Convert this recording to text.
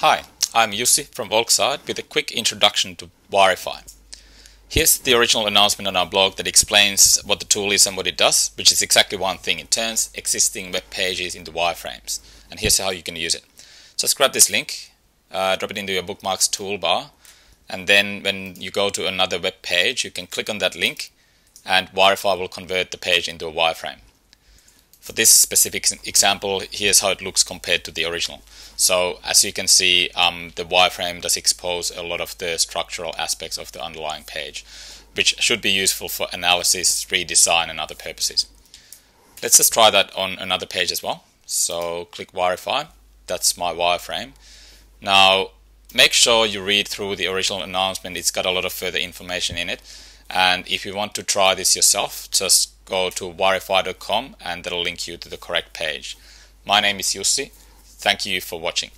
Hi, I'm Jussi from Volkside with a quick introduction to Wirify. Here's the original announcement on our blog that explains what the tool is and what it does, which is exactly one thing. It turns existing web pages into wireframes. And here's how you can use it. Just grab this link, uh, drop it into your bookmarks toolbar, and then when you go to another web page, you can click on that link and Wirify will convert the page into a wireframe. For this specific example, here's how it looks compared to the original. So as you can see, um, the wireframe does expose a lot of the structural aspects of the underlying page, which should be useful for analysis, redesign, and other purposes. Let's just try that on another page as well. So click Wirify. That's my wireframe. Now, make sure you read through the original announcement. It's got a lot of further information in it. And if you want to try this yourself, just go to wirify.com and that'll link you to the correct page. My name is Jussi. Thank you for watching.